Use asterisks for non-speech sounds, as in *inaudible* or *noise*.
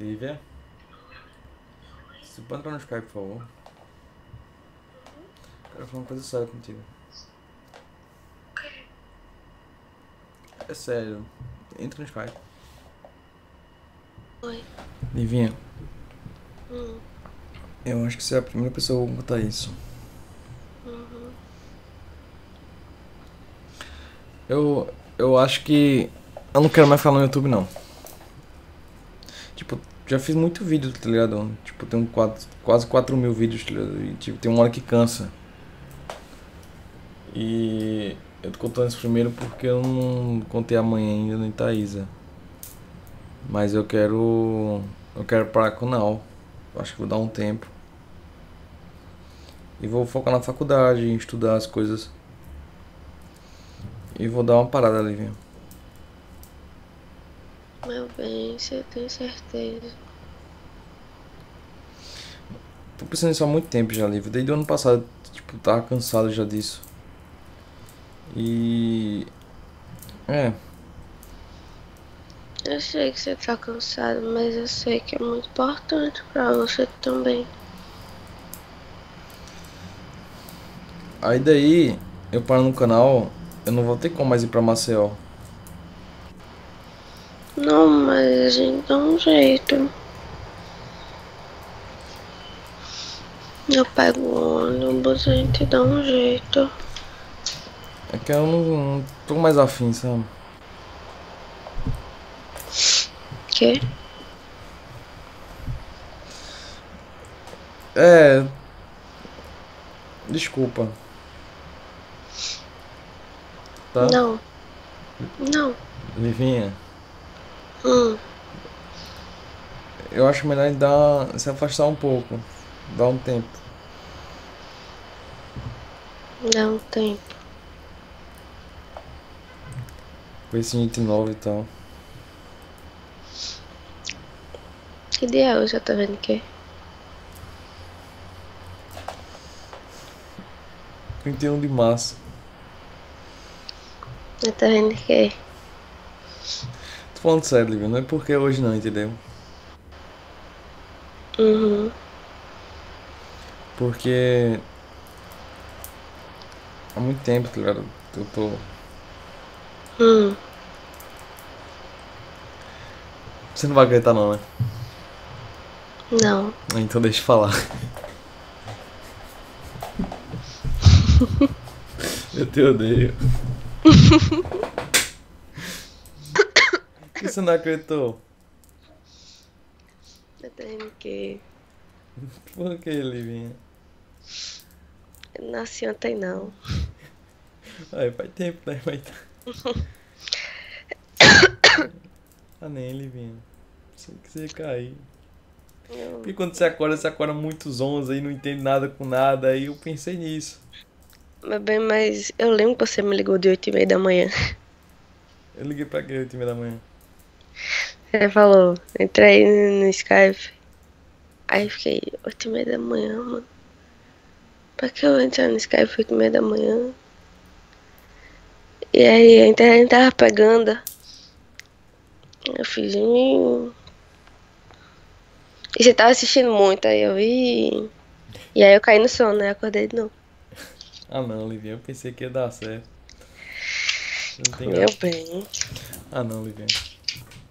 Lívia? Pode entrar no Skype, por favor? Quero falar uma coisa séria contigo. É sério. Entra no Skype. Oi. Livinha, Hum. eu acho que você é a primeira pessoa a botar isso. Uhum. Eu, eu acho que. Eu não quero mais falar no YouTube, não. Tipo, já fiz muito vídeo, tá ligado? Tipo, quatro, quase 4 mil vídeos, tá ligado? E, tipo, tem uma hora que cansa. E eu tô contando isso primeiro porque eu não contei amanhã ainda no Itaísa. Mas eu quero. Eu quero parar com o acho que vou dar um tempo. E vou focar na faculdade, em estudar as coisas. E vou dar uma parada, Livinha. Meu bem, você tem certeza? Tô pensando nisso há muito tempo já, Lívia. Desde o ano passado, tipo, tava cansado já disso. E. É, Eu sei que você tá cansado, mas eu sei que é muito importante pra você também. aí daí, eu paro no canal, eu não vou ter como mais ir pra Maceió. Não, mas a gente dá um jeito. Eu pego o ônibus, a gente dá um jeito. É que eu não, não tô mais afim, sabe? Quê? É. Desculpa. Tá? Não. Não. Livinha, Hum. eu acho melhor dar, se afastar um pouco. Dar um tempo. Dá um tempo. Com esse gente novo e tal. Que dia é hoje? Já tá vendo o quê? 31 de março. Já tá vendo o quê? Tô falando sério, Lívia, não é porque é hoje não, entendeu? Uhum. Porque há muito tempo, tá ligado? Eu tô. Hum. Você não vai acreditar não, né? Não. Então deixa eu falar. *laughs* Eu te odeio. *laughs* Que você não acreditou? O quê? Por que, Livinha? Eu nasci ontem não. Ai, faz tempo, né? Mas tá. *coughs* Ah, nem, Livinha. Pensei que você ia cair. Eu... Porque quando você acorda, você acorda muito zonza e não entende nada com nada. Aí eu pensei nisso. Mas bem, mas eu lembro que você me ligou de 8 e meia da manhã. Eu liguei pra quê, 8 e meia da manhã? Você falou, entra aí no, Skype. Aí eu fiquei, 8 e meia da manhã, mano. Pra que eu entrar no Skype 8 e meia da manhã? E aí a internet tava pegando. Eu fiz. "Hum." E você tava assistindo muito, aí eu vi. E aí eu caí no sono, né? Acordei de novo. Ah não, Livinha, eu pensei que ia dar certo. Meu bem. Ah não, Livinha.